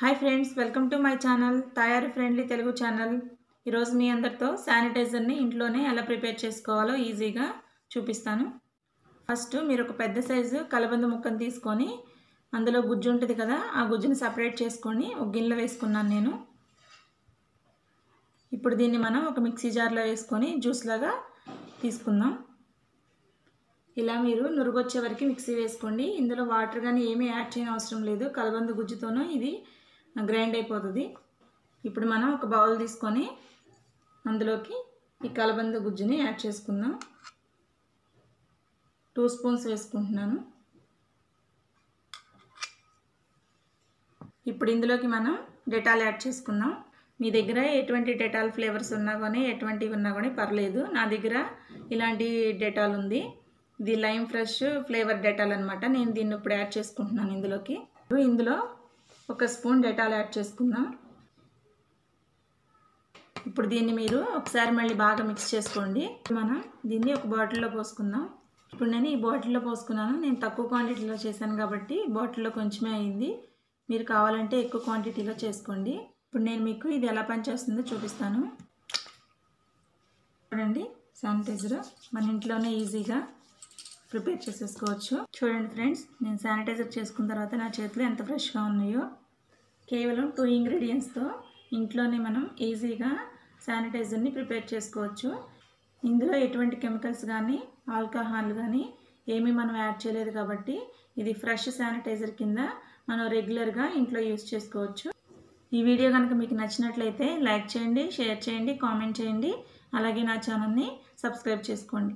Hi friends welcome to my channel తయారు friendly Telugu channel ఈరోజు మీ అందరితో శానిటైజర్ని ఇంట్లోనే ఎలా ప్రిపేర్ చేసుకోవాలో ఈజీగా చూపిస్తాను. ఫస్ట్ మీరు ఒక పెద్ద సైజు కలబంద ముక్కను తీసుకొని అందులో గుజ్జు ఉంటుంది కదా ఆ గుజ్జుని సపరేట్ చేసుకొని ఒక గిన్నెలో వేసుకున్నాను నేను. ఇప్పుడు దీన్ని మనం ఒక మిక్సీ జార్లో వేసుకొని జ్యూస్ లాగా తీసుకుందాం. ఇలా మీరు నురుగొచ్చే వరకు మిక్సీ వేసుకోండి. ఇందులో వాటర్ కానీ ఏమీ యాడ్ చేయని అవసరం లేదు. కలబంద గుజ్జుతోనూ ఇది గ్రైండ్ అయిపోతుంది. ఇప్పుడు మనం ఒక బౌల్ తీసుకొని అందులోకి ఈ కలబంద గుజ్జుని యాడ్ చేసుకుందాం. టూ స్పూన్స్ వేసుకుంటున్నాను. ఇప్పుడు ఇందులోకి మనం డెటాల్ యాడ్ చేసుకుందాం. మీ దగ్గర ఎటువంటి డెటాల్ ఫ్లేవర్స్ ఉన్నా కానీ ఎటువంటివి ఉన్నా కానీ పర్లేదు. నా దగ్గర ఇలాంటి డెటాల్ ఉంది. ఇది లైమ్ ఫ్రెష్ ఫ్లేవర్ డెటాల్ అనమాట నేను దీన్ని ఇప్పుడు యాడ్ చేసుకుంటున్నాను ఇందులోకి. ఇందులో ఒక స్పూన్ డెటాల్ యాడ్ చేసుకుందాం. ఇప్పుడు దీన్ని మీరు ఒకసారి మళ్ళీ బాగా మిక్స్ చేసుకోండి. మనం దీన్ని ఒక బాటిల్లో పోసుకుందాం. ఇప్పుడు నేను ఈ బాటిల్లో పోసుకున్నాను. నేను తక్కువ క్వాంటిటీలో చేశాను కాబట్టి బాటిల్లో కొంచెమే అయింది. మీరు కావాలంటే ఎక్కువ క్వాంటిటీలో చేసుకోండి. ఇప్పుడు నేను మీకు ఇది ఎలా పనిచేస్తుందో చూపిస్తాను. చూడండి శానిటైజర్ మన ఇంట్లోనే ఈజీగా ప్రిపేర్ చేసేసుకోవచ్చు. చూడండి ఫ్రెండ్స్ నేను శానిటైజర్ చేసుకున్న తర్వాత నా చేతులు ఎంత ఫ్రెష్గా ఉన్నాయో. కేవలం టూ ఇంగ్రీడియంట్స్తో ఇంట్లోనే మనం ఈజీగా శానిటైజర్ని ప్రిపేర్ చేసుకోవచ్చు. ఇందులో ఎటువంటి కెమికల్స్ కానీ ఆల్కహాల్ కానీ ఏమీ మనం యాడ్ చేయలేదు కాబట్టి ఇది ఫ్రెష్ శానిటైజర్ కింద మనం రెగ్యులర్గా ఇంట్లో యూస్ చేసుకోవచ్చు. ఈ వీడియో కనుక మీకు నచ్చినట్లయితే లైక్ చేయండి షేర్ చేయండి కామెంట్ చేయండి. అలాగే నా ఛానల్ని సబ్స్క్రైబ్ చేసుకోండి.